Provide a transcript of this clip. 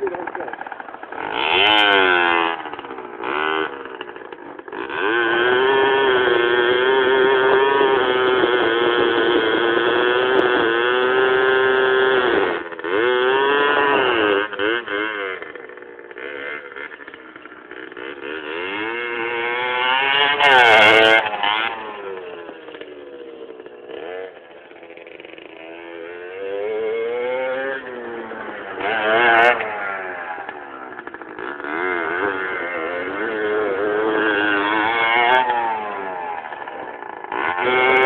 Nobody knows. Yeah. Uh...